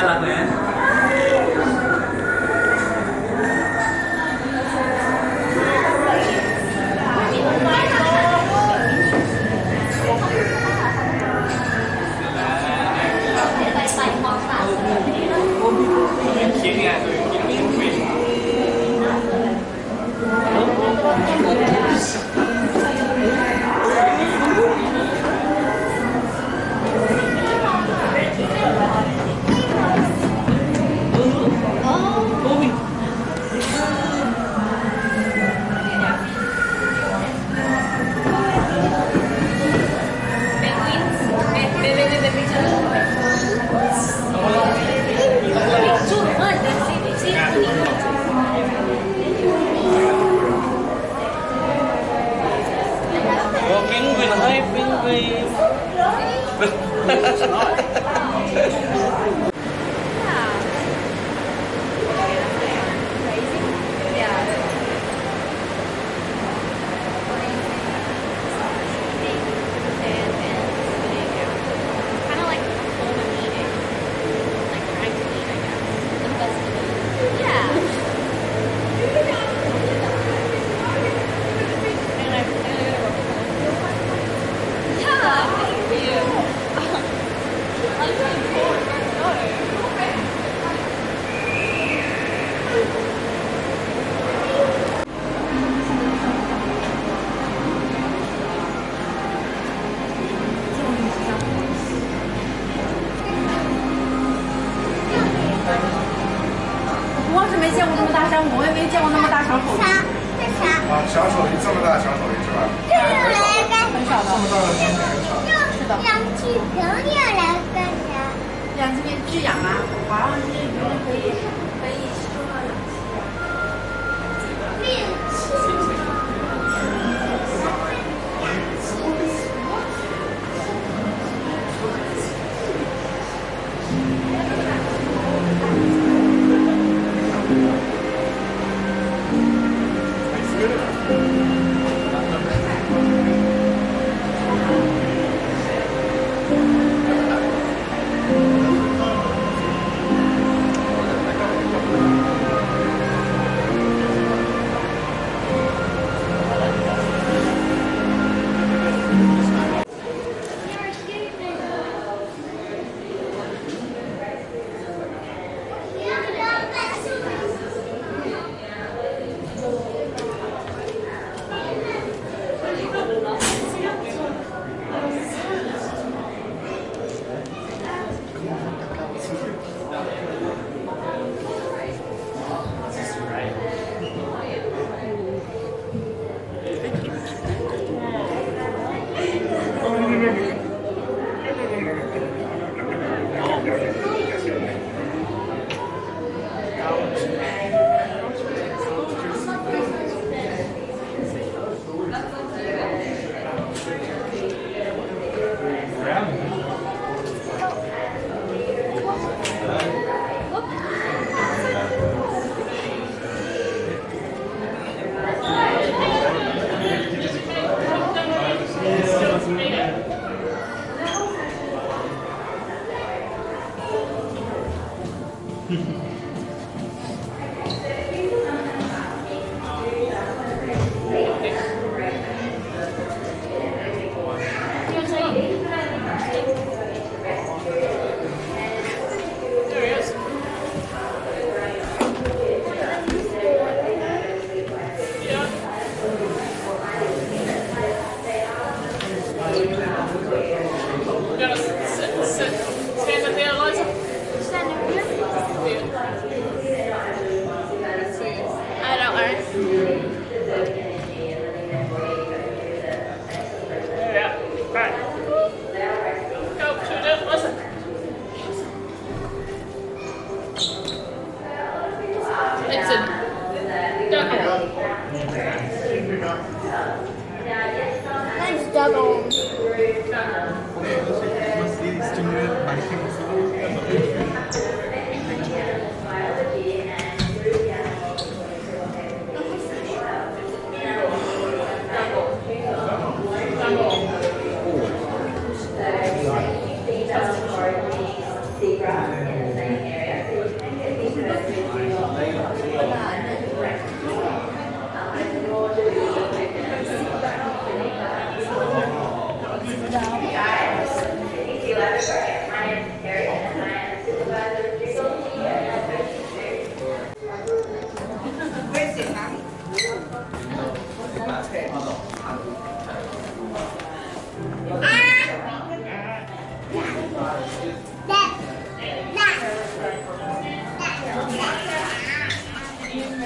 好了，哥。 아,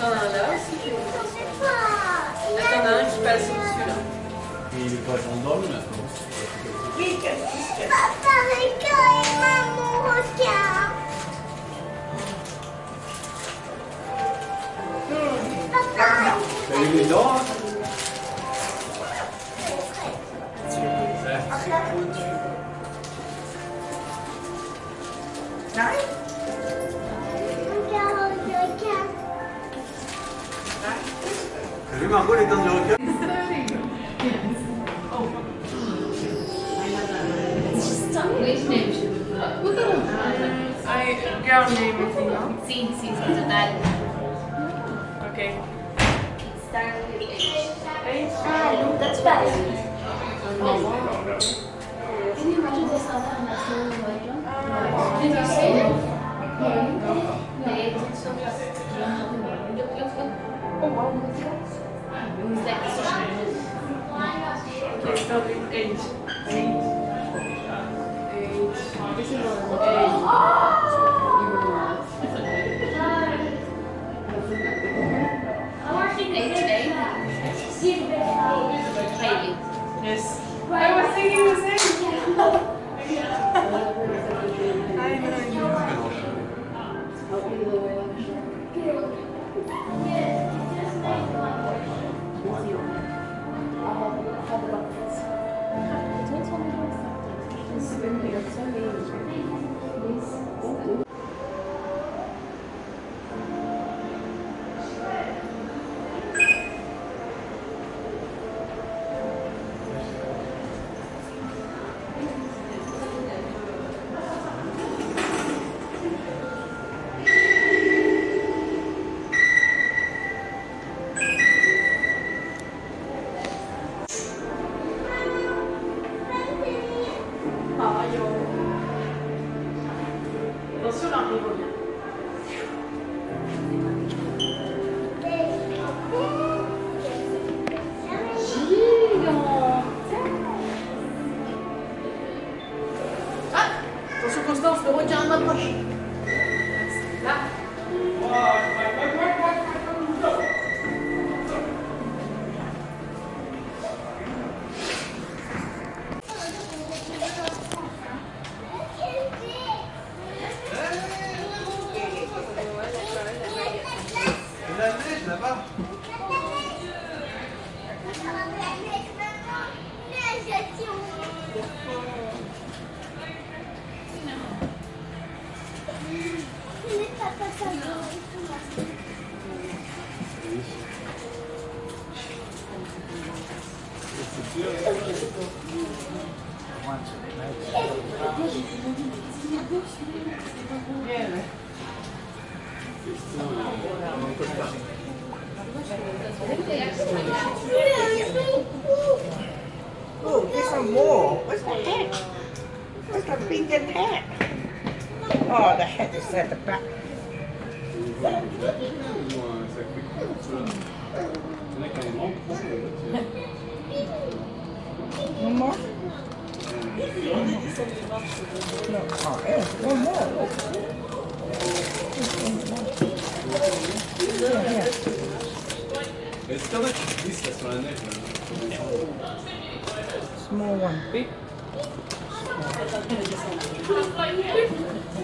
Non, non, là aussi. Un qui passe dessus là. Mais il est pas gendarme là. Weekend, weekend. Papa, regarde, maman, regarde. Papa, T'as eu les dents hein Nice. regarde, regarde. T'as vu Margot les dents du requin Which name should we put up? I girl name I think. Sim, sim, sim, so that Okay. starts with H. That's better. Can you imagine this other the version? Did you see it? The H is so Look, look, look. Oh, wow, look at that. Start with H. H. H. This is what Please. circonstance, le requin m'approche. Là. Là. Oh, there's some more. Where's the hat? Where's the vegan hat? Oh, the hat is at the back. One more? No, oh, yeah, one more. Est-ce qu'il y en a qui glissent là sur la neige là Small one. Big.